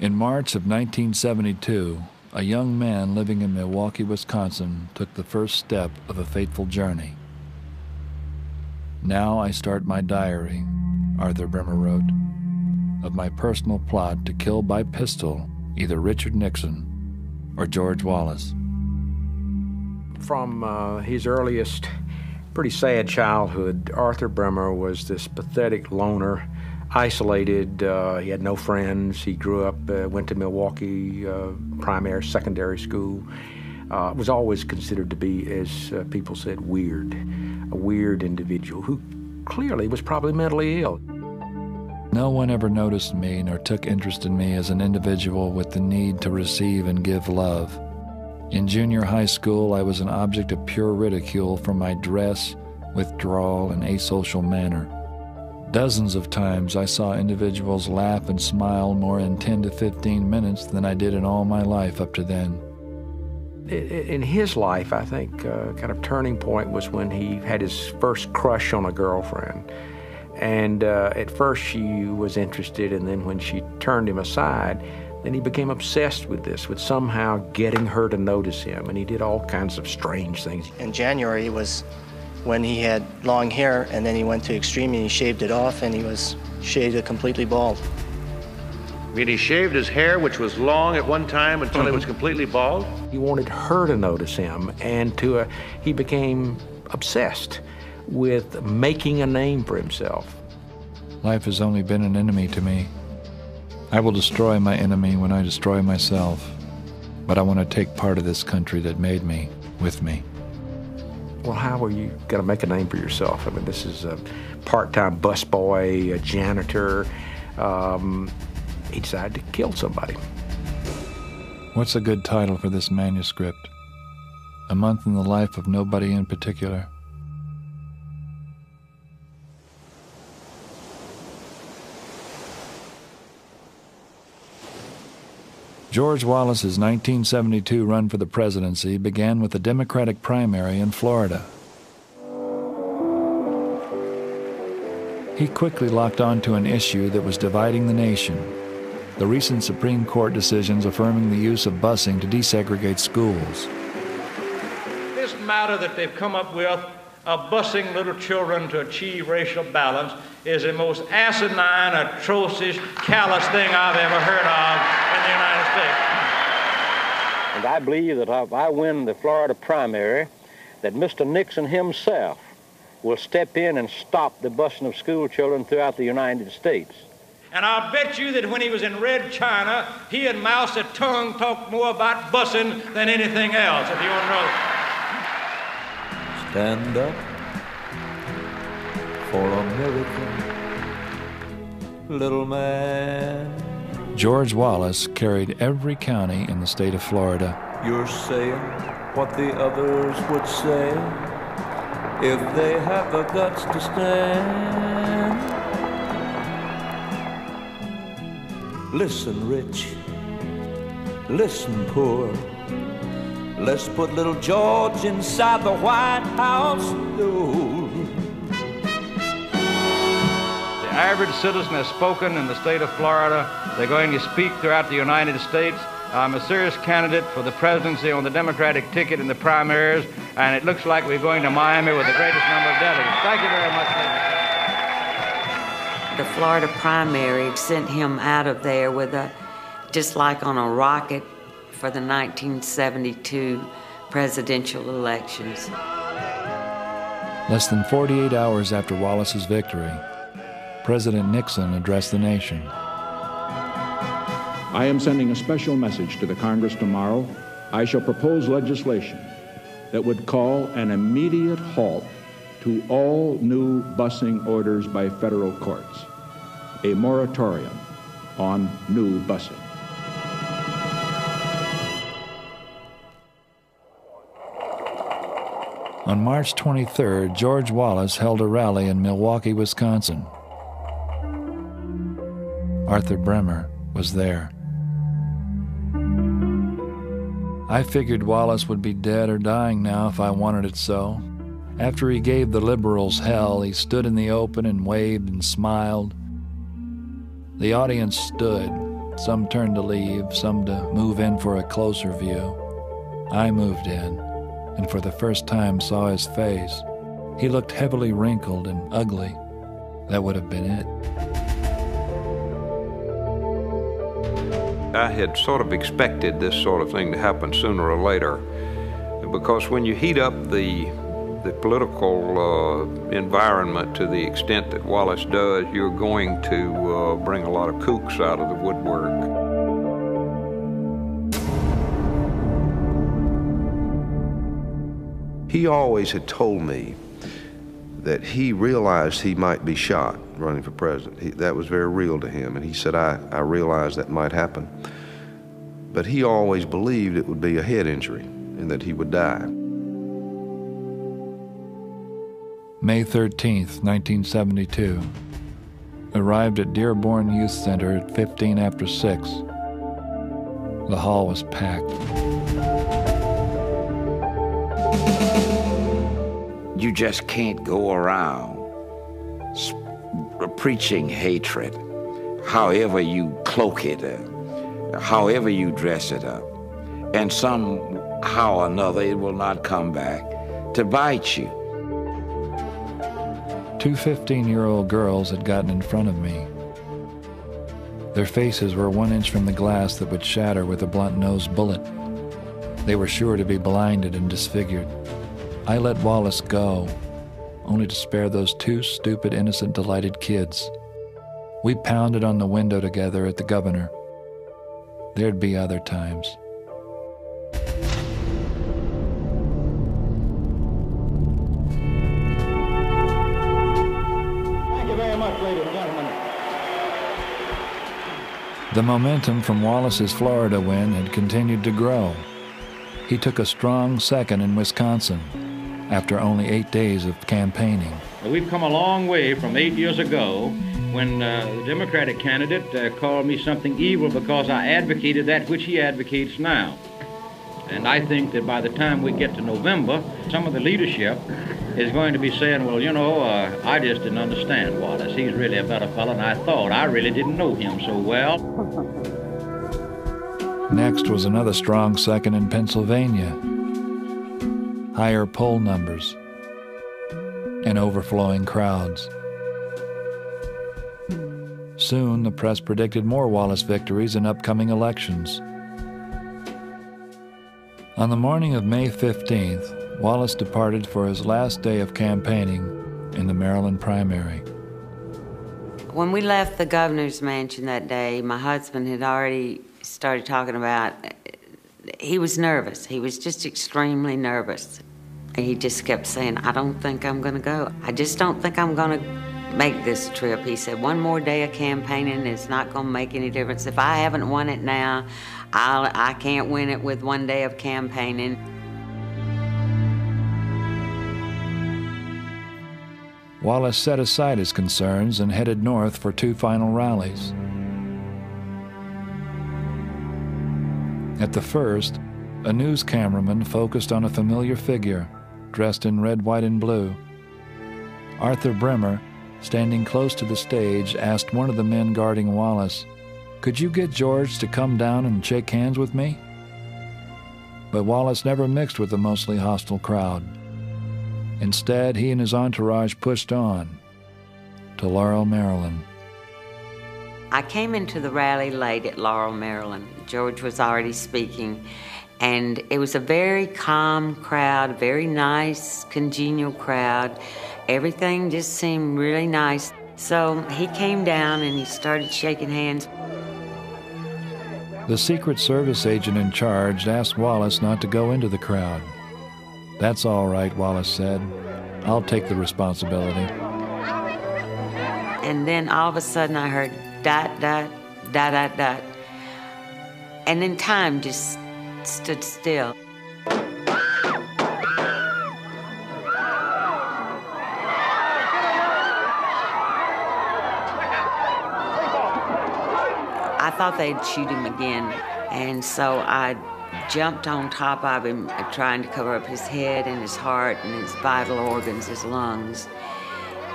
In March of 1972, a young man living in Milwaukee, Wisconsin, took the first step of a fateful journey. Now I start my diary, Arthur Bremer wrote, of my personal plot to kill by pistol either Richard Nixon or George Wallace. From uh, his earliest, pretty sad childhood, Arthur Bremer was this pathetic loner, isolated. Uh, he had no friends. He grew up, uh, went to Milwaukee uh, primary, secondary school. Uh, was always considered to be, as uh, people said, weird, a weird individual who clearly was probably mentally ill. No one ever noticed me nor took interest in me as an individual with the need to receive and give love. In junior high school, I was an object of pure ridicule for my dress, withdrawal, and asocial manner. Dozens of times I saw individuals laugh and smile more in 10 to 15 minutes than I did in all my life up to then. In his life, I think, uh, kind of turning point was when he had his first crush on a girlfriend. And uh, at first she was interested, and then when she turned him aside, then he became obsessed with this, with somehow getting her to notice him, and he did all kinds of strange things. In January he was when he had long hair, and then he went to extreme and he shaved it off, and he was shaved completely bald. I mean, he shaved his hair, which was long at one time, until mm-hmm. it was completely bald. He wanted her to notice him, and to uh, he became obsessed with making a name for himself. Life has only been an enemy to me. I will destroy my enemy when I destroy myself, but I want to take part of this country that made me with me. Well, how are you going to make a name for yourself? I mean, this is a part-time busboy, a janitor. Um, he decided to kill somebody. What's a good title for this manuscript? A month in the life of nobody in particular. George Wallace's 1972 run for the presidency began with a Democratic primary in Florida. He quickly locked on to an issue that was dividing the nation the recent Supreme Court decisions affirming the use of busing to desegregate schools. This matter that they've come up with of busing little children to achieve racial balance is the most asinine, atrocious, callous thing I've ever heard of in the United States. And I believe that if I win the Florida primary, that Mr. Nixon himself will step in and stop the busing of school children throughout the United States. And I'll bet you that when he was in Red China, he and Mao Zedong talked more about busing than anything else, if you want to know. Stand up for America, little man. George Wallace carried every county in the state of Florida. You're saying what the others would say if they have the guts to stand. Listen, rich. Listen, poor. Let's put little George inside the White House door. The average citizen has spoken in the state of Florida. They're going to speak throughout the United States. I'm a serious candidate for the presidency on the Democratic ticket in the primaries, and it looks like we're going to Miami with the greatest number of delegates. Thank you very much. The Florida primary sent him out of there with a, just like on a rocket for the 1972 presidential elections. Less than 48 hours after Wallace's victory, President Nixon addressed the nation. I am sending a special message to the Congress tomorrow. I shall propose legislation that would call an immediate halt to all new busing orders by federal courts, a moratorium on new busing. On March 23rd, George Wallace held a rally in Milwaukee, Wisconsin. Arthur Bremer was there. I figured Wallace would be dead or dying now if I wanted it so. After he gave the liberals hell, he stood in the open and waved and smiled. The audience stood, Some turned to leave, some to move in for a closer view. I moved in, and for the first time saw his face. He looked heavily wrinkled and ugly. That would have been it. I had sort of expected this sort of thing to happen sooner or later because when you heat up the the political uh, environment to the extent that Wallace does, you're going to uh, bring a lot of kooks out of the woodwork. He always had told me that he realized he might be shot running for president. He, that was very real to him, and he said, I, I realized that might happen. But he always believed it would be a head injury and that he would die. May 13th, 1972. Arrived at Dearborn Youth Center at 15 after 6. The hall was packed. You just can't go around preaching hatred, however you cloak it, uh, however you dress it up. And somehow or another it will not come back to bite you. Two 15 year old girls had gotten in front of me. Their faces were one inch from the glass that would shatter with a blunt nosed bullet. They were sure to be blinded and disfigured. I let Wallace go, only to spare those two stupid, innocent, delighted kids. We pounded on the window together at the governor. There'd be other times. Thank you very much, Lady. The momentum from Wallace's Florida win had continued to grow. He took a strong second in Wisconsin after only eight days of campaigning. We've come a long way from eight years ago when uh, the Democratic candidate uh, called me something evil because I advocated that which he advocates now. And I think that by the time we get to November, some of the leadership is going to be saying, well, you know, uh, I just didn't understand Wallace. He's really a better fellow than I thought. I really didn't know him so well. Next was another strong second in Pennsylvania. Higher poll numbers and overflowing crowds. Soon, the press predicted more Wallace victories in upcoming elections. On the morning of May 15th, Wallace departed for his last day of campaigning in the Maryland primary. When we left the governor's mansion that day, my husband had already started talking about he was nervous. He was just extremely nervous. And he just kept saying, I don't think I'm going to go. I just don't think I'm going to make this trip. He said, one more day of campaigning is not going to make any difference. If I haven't won it now, I'll, I can't win it with one day of campaigning. Wallace set aside his concerns and headed north for two final rallies. At the first, a news cameraman focused on a familiar figure, dressed in red, white, and blue. Arthur Bremer, standing close to the stage, asked one of the men guarding Wallace, Could you get George to come down and shake hands with me? But Wallace never mixed with the mostly hostile crowd. Instead, he and his entourage pushed on to Laurel, Maryland. I came into the rally late at Laurel, Maryland. George was already speaking, and it was a very calm crowd, very nice, congenial crowd. Everything just seemed really nice. So he came down and he started shaking hands. The Secret Service agent in charge asked Wallace not to go into the crowd. That's all right, Wallace said. I'll take the responsibility. And then all of a sudden I heard dot, dot, dot, dot, dot. And then time just stood still. I thought they'd shoot him again, and so I jumped on top of him, trying to cover up his head and his heart and his vital organs, his lungs.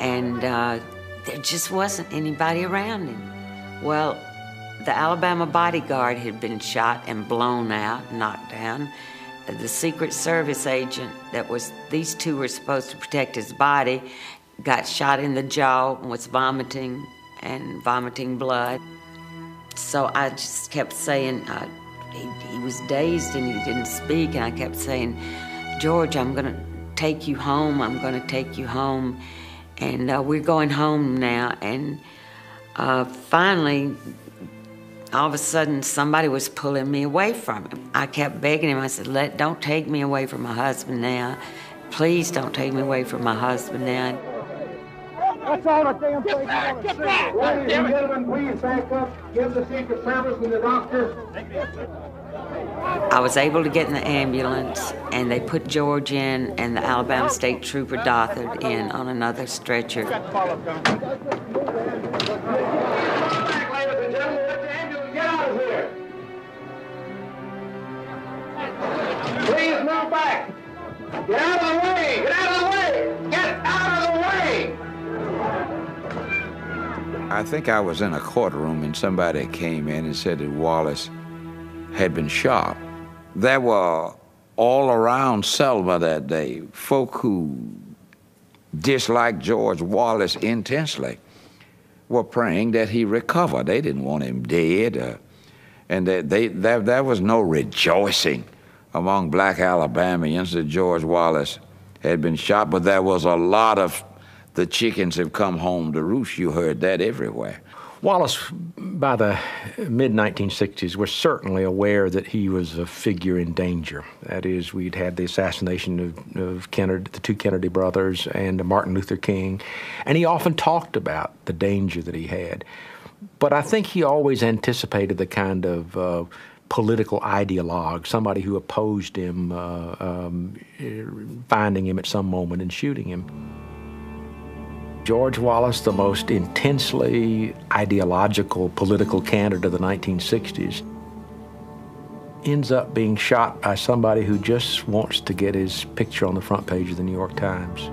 And uh, there just wasn't anybody around him. Well, The Alabama bodyguard had been shot and blown out, knocked down. The Secret Service agent that was, these two were supposed to protect his body, got shot in the jaw and was vomiting and vomiting blood. So I just kept saying, uh, he, he was dazed and he didn't speak, and I kept saying, George, I'm going to take you home, I'm going to take you home. And uh, we're going home now. And uh, finally, all of a sudden, somebody was pulling me away from him. I kept begging him. I said, "Let, don't take me away from my husband now. Please don't take me away from my husband now." That's all the damn place you want to see. Ladies and gentlemen, please back up. Give the Secret Service and the doctor. I was able to get in the ambulance, and they put George in, and the Alabama State Trooper Dothard in on another stretcher. Please move back. Get out of the way. Get out of the way. Get out of the way. I think I was in a courtroom and somebody came in and said that Wallace had been shot. There were all around Selma that day folk who disliked George Wallace intensely were praying that he recover. They didn't want him dead, uh, and that they, there, there was no rejoicing among black Alabamians that George Wallace had been shot, but there was a lot of the chickens have come home to roost. You heard that everywhere. Wallace, by the mid 1960s, was certainly aware that he was a figure in danger. That is, we'd had the assassination of, of Kennedy, the two Kennedy brothers, and Martin Luther King, and he often talked about the danger that he had. But I think he always anticipated the kind of uh, political ideologue, somebody who opposed him, uh, um, finding him at some moment and shooting him. George Wallace, the most intensely ideological political candidate of the 1960s, ends up being shot by somebody who just wants to get his picture on the front page of the New York Times.